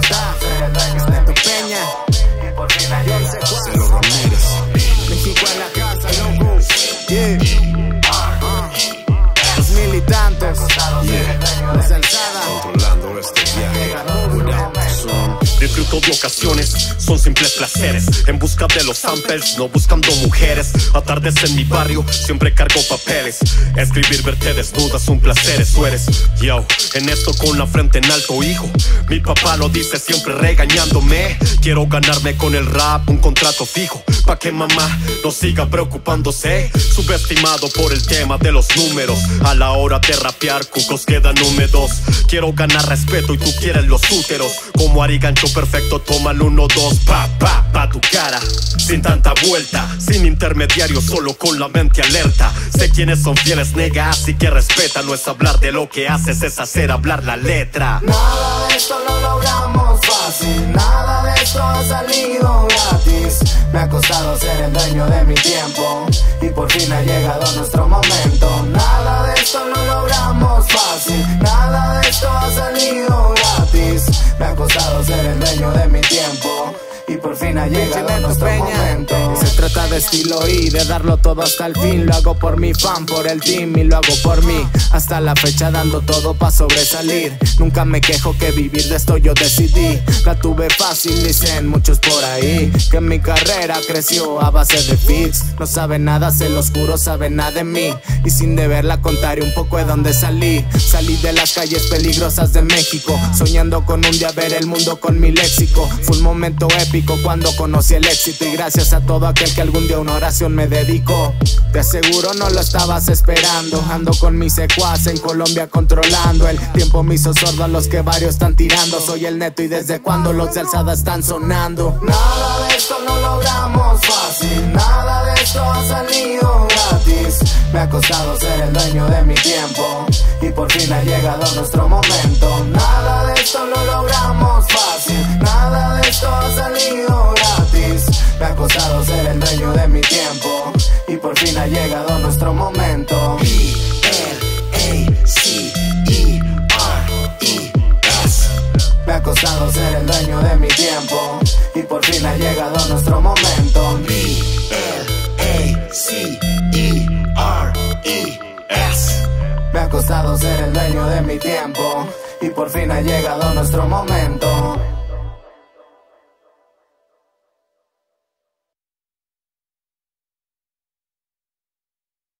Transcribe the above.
gozar son simples placeres. En busca de los samples, no buscando mujeres. Atardes en mi barrio, siempre cargo papeles. Escribir, verte desnuda es un placer, eso eres. Yo, en esto con la frente en alto, hijo. Mi papá lo dice siempre regañándome. Quiero ganarme con el rap un contrato fijo. Pa' que mamá no siga preocupándose. Subestimado por el tema de los números. A la hora de rapear, cucos quedan húmedos. Quiero ganar respeto y tú quieres los úteros. Como arigancho perfecto, toma el 1, 2, pa, pa, pa tu cara. Sin tanta vuelta, sin intermediario, solo con la mente alerta. Sé quiénes son fieles, nega, así que respeta. No es hablar de lo que haces, es hacer hablar la letra. Nada de esto lo logramos fácil, nada de esto ha salido gratis. Me ha costado ser el dueño de mi tiempo y por fin ha llegado nuestro momento. Me ha costado ser el dueño de mi y por fin ha llegado nuestro momento. Se trata de estilo y de darlo todo hasta el fin. Lo hago por mi fan, por el team y lo hago por mí. Hasta la fecha dando todo pa' sobresalir. Nunca me quejo que vivir de esto yo decidí. La tuve fácil, dicen muchos por ahí. Que mi carrera creció a base de fits. No saben nada, se los juro, saben nada de mí. Y sin deberla contaré un poco de dónde salí. Salí de las calles peligrosas de México. Soñando con un día ver el mundo con mi léxico. Fue un momento épico cuando conocí el éxito y gracias a todo aquel que algún día una oración me dedicó. Te aseguro no lo estabas esperando. Ando con mis secuaz en Colombia controlando. El tiempo me hizo sordo a los que varios están tirando. Soy el neto y desde cuando los de alzada están sonando. Nada de esto lo logramos fácil, nada de esto ha salido gratis. Me ha costado ser el dueño de mi tiempo y por fin ha llegado nuestro momento. Nada de esto lo Costado ser el dueño de mi tiempo y por fin ha llegado nuestro momento. Me ha costado ser el dueño de mi tiempo y por fin ha llegado nuestro momento. Me ha costado ser el dueño de mi tiempo y por fin ha llegado nuestro momento.